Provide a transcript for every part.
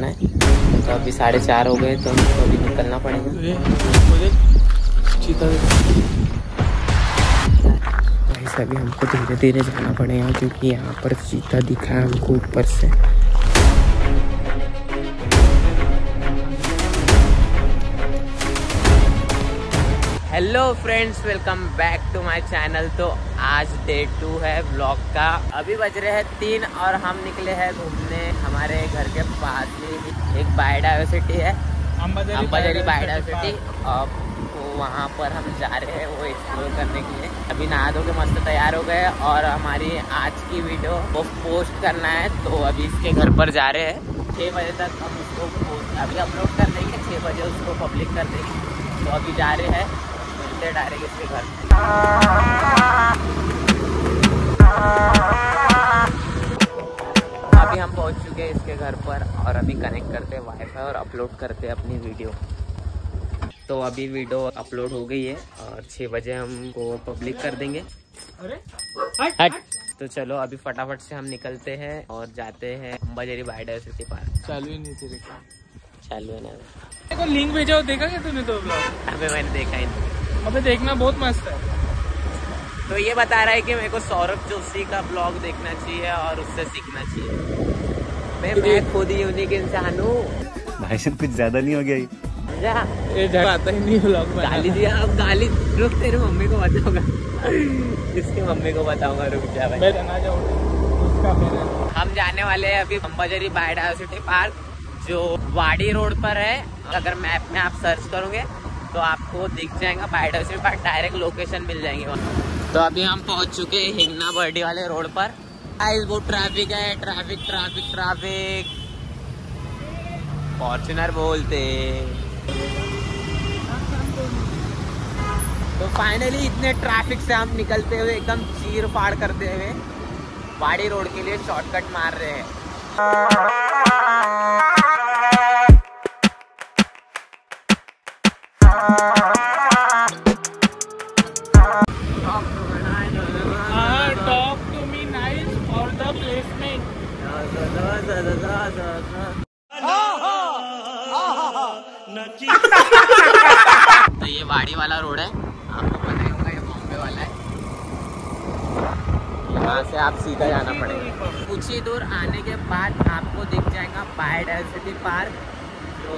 जाना है। तो अभी साढ़े चार हो गए तो हमको अभी निकलना पड़ेगा। वैसे अभी हमको धीरे धीरे जाना पड़ेगा क्योंकि यहाँ पर चीता दिखा है हमको ऊपर से। Hello friends welcome back to my channel तो आज डे टू है ब्लॉग का। अभी बज रहे हैं तीन और हम निकले हैं घूमने। हमारे घर के पास ही एक बायोडाइवर्सिटी है। अम्बाजरी बायोडाइवर्सिटी और तो वहाँ पर हम जा रहे हैं वो एक्सप्लोर करने के लिए। अभी नहा धो के मस्त तैयार हो गए और हमारी आज की वीडियो वो पोस्ट करना है। तो अभी इसके घर पर जा रहे हैं। छः बजे तक हम उसको अभी अपलोड कर देंगे। छः बजे उसको पब्लिक कर देंगे। तो अभी जा रहे हैं। हैं डायरेक्ट इसके घर अभी हम पहुँच चुके हैं इसके घर पर और अभी कनेक्ट करते हैं वाईफाई और अपलोड करते हैं अपनी वीडियो तो अभी वीडियो अपलोड हो गई है और छः बजे हम हमको पब्लिक कर देंगे। अरे हट। तो चलो अभी फटाफट से हम निकलते हैं और जाते हैं अम्बाजेरी बायोडाइवर्सिटी पार्क चालू ही नहीं का। चालू है ना। लिंक भेजा देखा क्या तूने तो? अभी मैंने देखा ही नहीं। अबे देखना बहुत मस्त है। तो ये बता रहा है कि मेरे को सौरभ जोशी का ब्लॉग देखना चाहिए और उससे सीखना चाहिए। मैं मैं खुद ही यूनिक इंसान हूँ। भाई साहब कुछ ज़्यादा नहीं हो गया ये? आता ही नहीं ब्लॉग में गाली दिया अब गाली रुक तेरे मम्मी को बताऊँगा। इसकी मम्मी को बताऊँगा रुक जा भाई। मैं ना जाऊँ हम जाने वाले हैं अभी अम्बाजरी बायोडाइवर्सिटी पार्क जो वाड़ी रोड पर है। अगर मैप में आप सर्च करोगे तो आपको दिख जाएगा बायोडाइवर्सिटी पार्क डायरेक्ट लोकेशन मिल जाएँगे वहाँ। तो अभी हम पहुँच चुके हैं हिंगना बर्डी वाले रोड पर। गाइस वो ट्रैफ़िक है ट्रैफ़िक ट्रैफ़िक ट्रैफ़िक फॉर्चुनर बोलते तो फाइनली इतने ट्रैफ़िक से हम निकलते हुए एकदम चीर फाड़ करते हुए वाड़ी रोड के लिए शॉर्टकट मार रहे हैं। तो ये वाड़ी वाला रोड है। आपको पता ही होगा, ये बॉम्बे वाला है। यहाँ से आप सीधा जाना पड़ेगा। कुछ ही दूर आने के बाद आपको दिख जाएगा बायोडाइवर्सिटी पार्क। जो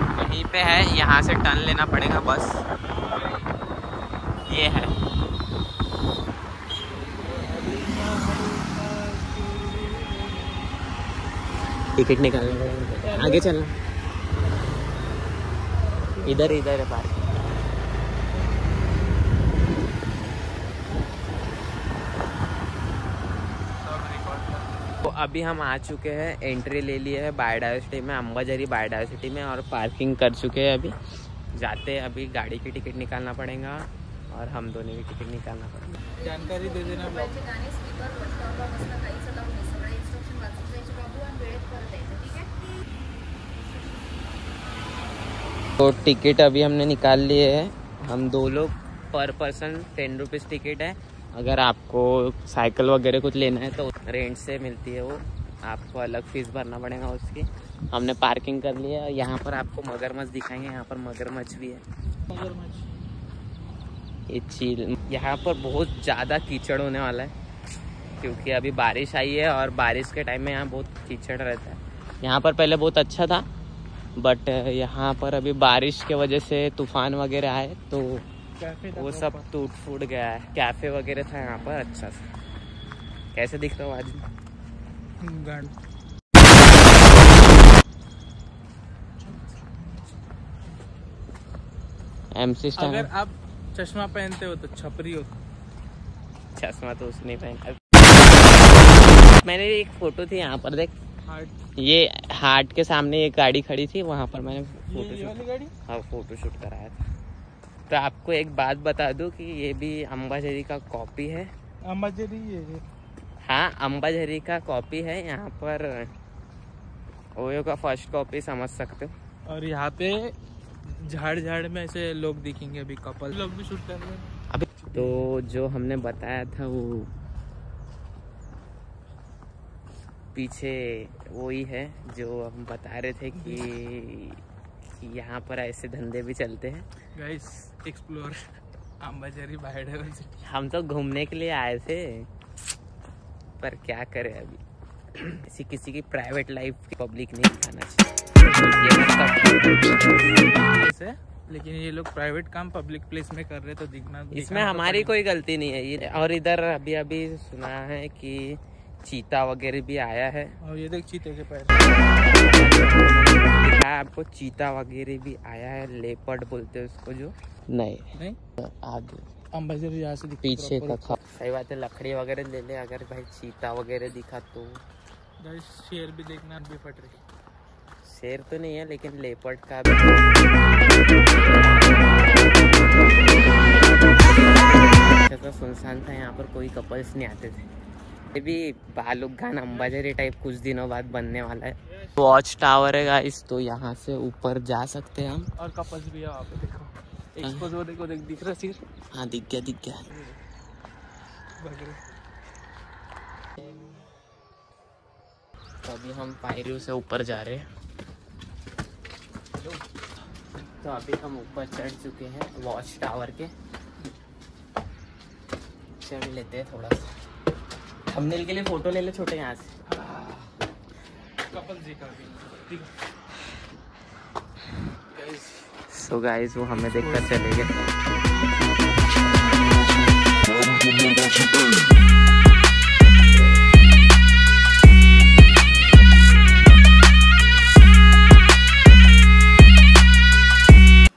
यहीं पे है, यहाँ से टर्न लेना पड़ेगा बस। ये है। टिकट निकालना आगे चलना। इधर इधर है पार्क अभी हम आ चुके हैं एंट्री ले लिए है बायोडाइवर्सिटी में अम्बाजरी बायोडाइवर्सिटी में और पार्किंग कर चुके हैं अभी। जाते हैं अभी गाड़ी की टिकट निकालना पड़ेगा और हम दोनों की टिकट निकालना पड़ेगा। जानकारी दे देना तो टिकट अभी हमने निकाल लिए है। हम दो लोग पर पर्सन टेन रुपीज़ टिकट है। अगर आपको साइकिल वगैरह कुछ लेना है तो रेंट से मिलती है वो। आपको अलग फ़ीस भरना पड़ेगा उसकी। हमने पार्किंग कर लिया है। यहाँ पर आपको मगरमच्छ दिखाएँगे। यहाँ पर मगरमच्छ भी है। मगरमच्छ ये चील यहाँ पर बहुत ज़्यादा कीचड़ होने वाला है। क्योंकि अभी बारिश आई है और बारिश के टाइम में यहाँ बहुत कीचड़ रहता है। यहाँ पर पहले बहुत अच्छा था बट यहाँ पर अभी बारिश के वजह से तूफ़ान वगैरह आए तो वो सब टूट फूट गया है। कैफ़े वगैरह था यहाँ पर अच्छा सा। कैसे दिख रहा हूँ आज? अगर आप चश्मा पहनते हो तो छपरी हो। चश्मा तो उसने पहना मैंने एक फ़ोटो थी यहाँ पर देख। हार्ट ये हार्ट के सामने एक गाड़ी खड़ी थी वहाँ पर मैंने फ़ोटो शूट हाँ फ़ोटो शूट कराया था। तो आपको एक बात बता दूँ कि ये भी अम्बाझरी का कॉपी है। अम्बाजरी ये ये। हाँ अम्बाझरी का कॉपी है। यहाँ पर ओयो का फ़र्स्ट कॉपी समझ सकते हो। और यहाँ पे झाड़ झाड़ में ऐसे लोग दिखेंगे अभी कपल लोग भी शूट कर रहे हैं। अभी तो जो हमने बताया था वो पीछे वही है जो हम बता रहे थे कि, कि यहाँ पर ऐसे धंधे भी चलते हैं। गाइस एक्सप्लोर अंबाझरी बायोडायवर्सिटी हम तो घूमने के लिए आए थे पर क्या करें अभी? किसी किसी की प्राइवेट लाइफ पब्लिक नहीं दिखाना चाहिए। लेकिन ये लोग प्राइवेट काम पब्लिक प्लेस में कर रहे तो दिखना इसमें तो हमारी कोई गलती नहीं है। ये और इधर अभी अभी सुना है कि चीता वगैरह भी आया है। और ये देख चीते के पैर। है आपको चीता वगैरह भी आया है लेपर्ड बोलते हैं उसको जो। नहीं। नहीं? आगे यहाँ से पीछे। का खा सही बात है लकड़ी वगैरह ले ले अगर भाई चीता वगैरह दिखा तो। शेर भी देखना भी फट रही। शेर तो नहीं है लेकिन लेपर्ड का भी। तो सुनसान था यहाँ पर कोई कपल्स नहीं आते थे। ये भी बालुक गान अम्बाजरी टाइप कुछ दिनों बाद बनने वाला है। वॉच टावर है गाइस तो यहाँ से ऊपर जा सकते हैं हम। और कपल्स भी है वहाँ पे देखो। एक्सपोज वो देखो देख दिख रहा सिर? हाँ दिख गया दिख गया। तो अभी हम पायरियों से ऊपर जा रहे हैं। तो अभी हम ऊपर चढ़ चुके हैं वॉच टावर के। चढ़ लेते हैं थोड़ा सा। थंबनेल के लिए फ़ोटो ले ले छोटे यहाँ से। सो गाइस वो हमें देखकर चले गए।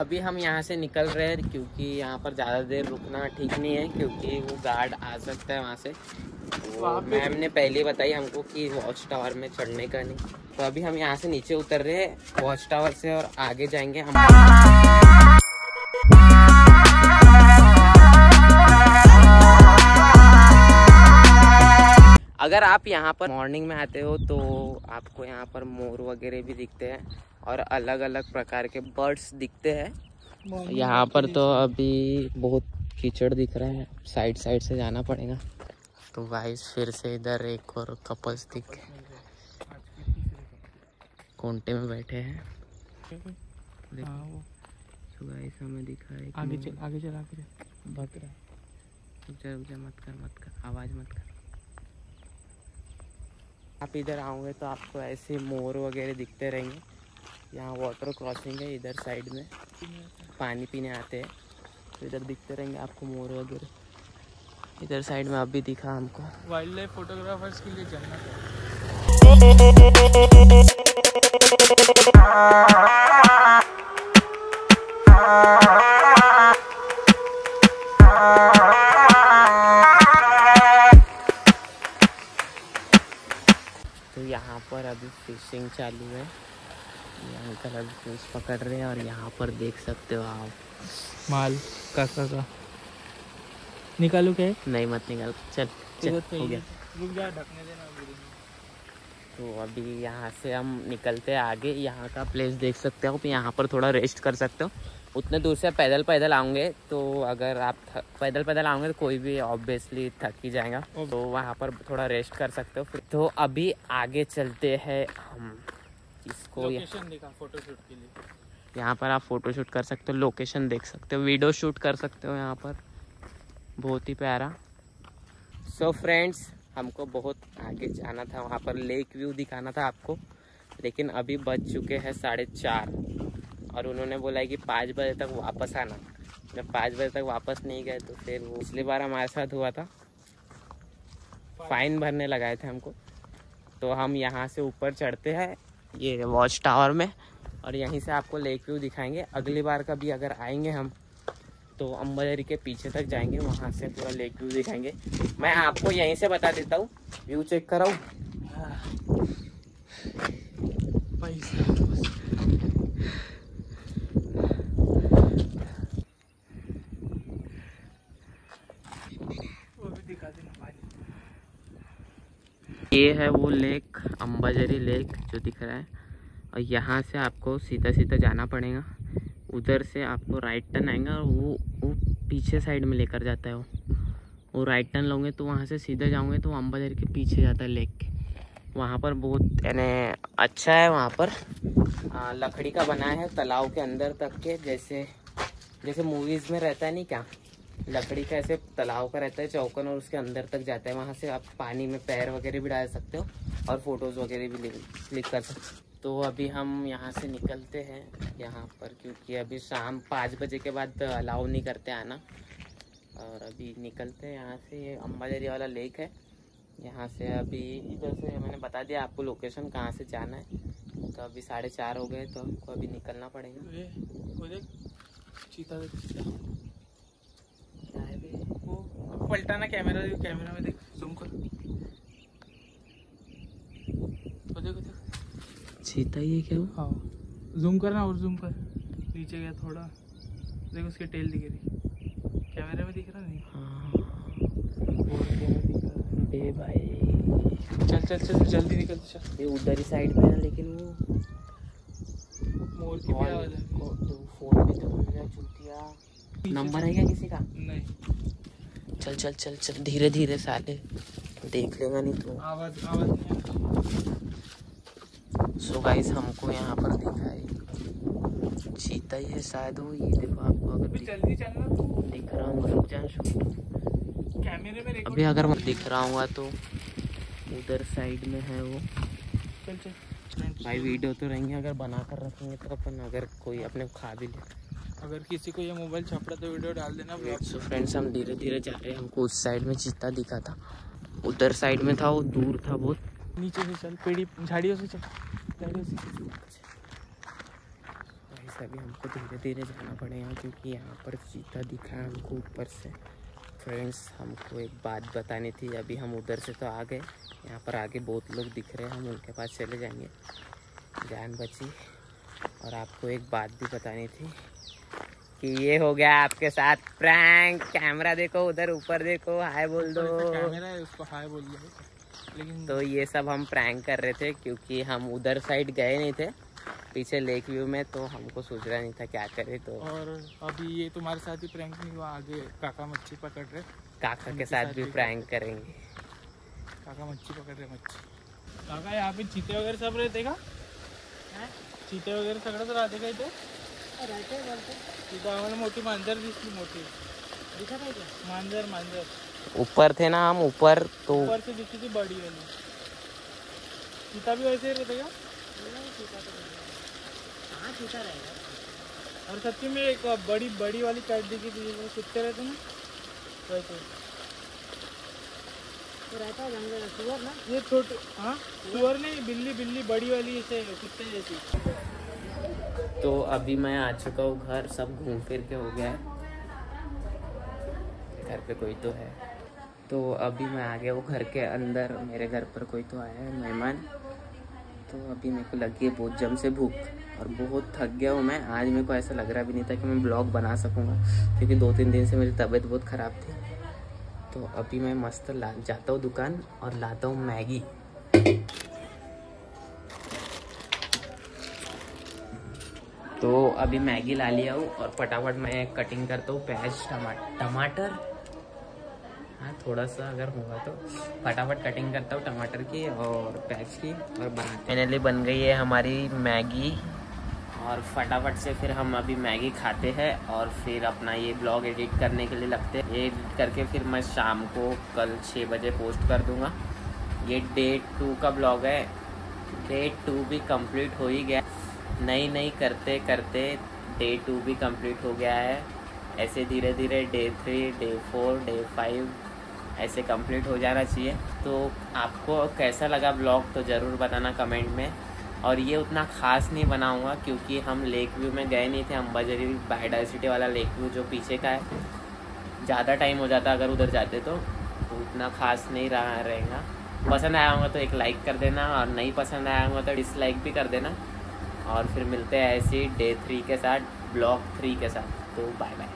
अभी हम यहाँ से निकल रहे हैं क्योंकि यहाँ पर ज़्यादा देर रुकना ठीक नहीं है क्योंकि वो गार्ड आ सकता है वहाँ से। मैम ने पहले बताई हमको कि वॉच टावर में चढ़ने का नहीं। तो अभी हम यहाँ से नीचे उतर रहे हैं वॉच टावर से और आगे जाएँगे हम। अगर आप यहाँ पर मॉर्निंग में आते हो तो आपको यहाँ पर मोर वगैरह भी दिखते हैं और अलग अलग प्रकार के बर्ड्स दिखते हैं। यहाँ पर तो अभी बहुत कीचड़ दिख रहा है साइड साइड से जाना पड़ेगा। तो गाइस फिर से इधर एक और कपल्स दिख कोंटे में बैठे हैं। हाँ तो गाइस हमें दिखा है आगे चल आगे चल आगे चल। भाग रहा। है रुक जा रुक जा मत कर मत कर। आवाज़ मत कर। आप इधर आओगे तो आपको ऐसे मोर वगैरह दिखते रहेंगे। यहाँ वाटर क्रॉसिंग है इधर साइड में। पानी पीने आते हैं। तो इधर दिखते रहेंगे आपको मोर वगैरह। इधर साइड में अभी दिखा हमको। वाइल्ड लाइफ फोटोग्राफर्स के लिए है तो यहाँ पर अभी फिशिंग चालू है। ये अंकल अभी फ़िश पकड़ रहे हैं और यहाँ पर देख सकते हो आप। माल काका का। निकालू क्या नहीं मत निकाल। चल चल हो गया। रुक जा ढकने देना तो अभी यहाँ से हम निकलते हैं आगे। यहाँ का प्लेस देख सकते हो यहाँ पर थोड़ा रेस्ट कर सकते हो। उतने दूर से पैदल पैदल आऊँगे तो अगर आप थ- पैदल पैदल आऊँगे तो कोई भी ऑब्वियसली थक ही जाएगा। तो वहाँ पर थोड़ा रेस्ट कर सकते हो फिर। तो अभी आगे चलते हैं हम। इसको फोटोशूट के लिए। यहाँ पर आप फ़ोटो शूट कर सकते हो लोकेशन देख सकते हो वीडियो शूट कर सकते हो यहाँ पर। बहुत ही प्यारा। सो so फ्रेंड्स हमको बहुत आगे जाना था, वहाँ पर लेक व्यू दिखाना था आपको। लेकिन अभी बज चुके हैं साढ़े चार, और उन्होंने बोला है कि पाँच बजे तक वापस आना। जब पाँच बजे तक वापस नहीं गए तो फिर वो पिछली बार हमारे साथ हुआ था। फाइन भरने लगाए थे हमको। तो हम यहाँ से ऊपर चढ़ते हैं, ये वॉच टावर में, और यहीं से आपको लेक व्यू दिखाएँगे। अगली बार कभी अगर आएँगे हम तो अम्बाजरी के पीछे तक जाएँगे, वहाँ से पूरा लेक व्यू दिखाएँगे। मैं आपको यहीं से बता देता हूँ व्यू चेक कराऊँ? ये है वो लेक अम्बाजरी लेक जो दिख रहा है। और यहाँ से आपको सीधा सीधा जाना पड़ेगा। उधर से आपको राइट टर्न आएगा और वो वो पीछे साइड में लेकर जाता है वो। वो राइट टर्न लोगे तो वहाँ से सीधा जाओगे तो अम्बाजरी के पीछे जाता है लेक के वहाँ पर बहुत यानी अच्छा है वहाँ पर। आ, लकड़ी का बना है तालाब के अंदर तक के जैसे जैसे मूवीज़ में रहता है नहीं क्या? लकड़ी का ऐसे तालाब का रहता है चौकन और उसके अंदर तक जाता है। वहाँ से आप पानी में पैर वगैरह भी डाल सकते हो और फ़ोटोज़ वगैरह भी क्लिक कर सकते हो। तो अभी हम यहाँ से निकलते हैं यहाँ पर क्योंकि अभी शाम पाँच बजे के बाद अलाउ नहीं करते आना। और अभी निकलते हैं यहाँ से ये अम्बाजरी वाला लेक है। यहाँ से अभी इधर से मैंने बता दिया आपको लोकेशन कहाँ से जाना है। तो अभी साढ़े चार हो गए तो हमको अभी निकलना पड़ेगा। पलटाना कैमरा कैमरा में देख जूम कर। वो देखो देख। चीता ये क्या हुआ हाँ। जूम करना और जूम कर। नीचे गया थोड़ा। देखो उसकी टेल दिख रही। कैमरे में दिख रहा नहीं? हाँ। बे भाई। चल चल चल जल्दी निकल चल। ये उधर ही साइड में है लेकिन वो मोर की आवाज़ है तो फ़ोन तो भूल गया चूतिया। नंबर है क्या किसी का? नहीं। चल चल चल चल धीरे धीरे साले। देख लेगा नहीं तो। आवाज़ आवाज़ नहीं सो गाइस हमको यहाँ पर दिखा है। चीता ही है शायद वो ये देखो आपको अगर दिख, जल्दी चलना दिख रहा हूँ रुक जा शूट कैमरे में अभी अगर मैं दिख रहा हूँ तो उधर साइड में है वो। चल चल। भाई वीडियो तो रहेंगे अगर बना कर रखेंगे तो अपन अगर कोई अपने को खा भी ले। अगर किसी को ये मोबाइल छपड़ा तो वीडियो डाल देना सो फ्रेंड्स हम धीरे धीरे जा रहे हैं। हमको उस साइड में चीता दिखा था। उधर साइड में था वो दूर था बहुत। नीचे से चल पेड़ी झाड़ियों से चल। झाड़ियों से भाई अभी हमको धीरे धीरे जाना पड़ेगा क्योंकि यहाँ पर चीता दिखा है हमको ऊपर से। फ्रेंड्स हमको एक बात बतानी थी, अभी हम उधर से तो आ गए। यहाँ पर आगे बहुत लोग दिख रहे हैं, हम उनके पास चले जाएँगे। जान बची। और आपको एक बात भी बतानी थी कि ये हो गया आपके साथ प्रैंक। कैमरा देखो, उधर ऊपर देखो, हाय बोल दो। कैमरा है, उसको हाय बोल दो लेकिन तो ये सब हम प्रैंक कर रहे थे क्योंकि हम उधर साइड गए नहीं थे पीछे लेक व्यू में तो हमको सोच रहा नहीं था क्या करे तो। और अभी ये तुम्हारे साथ ही प्रैंक नहीं हुआ आगे काका मच्छी पकड़ रहे। काका के साथ साथ भी प्रैंक करेंगे। काका मच्छी पकड़ रहे मच्छी। काका यहाँ पे चीते वगैरह सब रहते का चीते वगैरे सगळंच राहते का इथे तिथं आम्हाला मोठी मांजर दिसली मोठी दिसत आहे का मांजर मांजर। ऊपर थे ना हम ऊपर तो ऊपर से दिखी थी बड़ी वाली चीता भी वैसे ही रहते का और सच्ची में एक बड़ी बड़ी वाली कैट दिखी थी वो कुत्ते रहते ना। वैसे। तो रहता है जंगल सुअर ना? ये छोटे हाँ सुअर नहीं बिल्ली बिल्ली बड़ी वाली ऐसे कुत्ते जैसी। तो अभी मैं आ चुका हूँ घर सब घूम फिर के हो गया है। घर पे कोई तो है। तो अभी मैं आ गया वो घर के अंदर। मेरे घर पर कोई तो आया है, मेहमान। तो अभी मेरे को लगी है बहुत जम से भूख और बहुत थक गया हूँ मैं। आज मेरे को ऐसा लग रहा भी नहीं था कि मैं ब्लॉग बना सकूँगा, क्योंकि दो तीन दिन से मेरी तबीयत बहुत ख़राब थी। तो अभी मैं मस्त ला, जाता हूँ दुकान और लाता हूँ मैगी। तो अभी मैगी ला लिया हूँ और फटाफट मैं कटिंग करता हूँ। प्याज टमाटर हाँ थोड़ा सा अगर होगा तो फटाफट कटिंग करता हूँ टमाटर की और प्याज की और बना फाइनली बन गई है हमारी मैगी। और फटाफट से फिर हम अभी मैगी खाते हैं और फिर अपना ये ब्लॉग एडिट करने के लिए लगते हैं। ये एडिट करके फिर मैं शाम को कल छः बजे पोस्ट कर दूँगा। ये डे टू का ब्लॉग है। डे टू भी कंप्लीट हो ही गया। नई नई करते करते डे टू भी कंप्लीट हो गया है। ऐसे धीरे धीरे day three day four day five ऐसे कंप्लीट हो जाना चाहिए। तो आपको कैसा लगा ब्लॉग तो ज़रूर बताना कमेंट में। और ये उतना ख़ास नहीं बनाऊँगा क्योंकि हम लेक व्यू में गए नहीं थे। अम्बाजरी बायोडाइवर्सिटी वाला लेक व्यू जो पीछे का है ज़्यादा टाइम हो जाता अगर उधर जाते तो, तो उतना ख़ास नहीं रहा रहेगा। पसंद आया होगा तो एक लाइक कर देना और नहीं पसंद आया होगा तो डिसलाइक भी कर देना। और फिर मिलते हैं ऐसे डे थ्री के साथ ब्लॉग थ्री के साथ। तो बाय बाय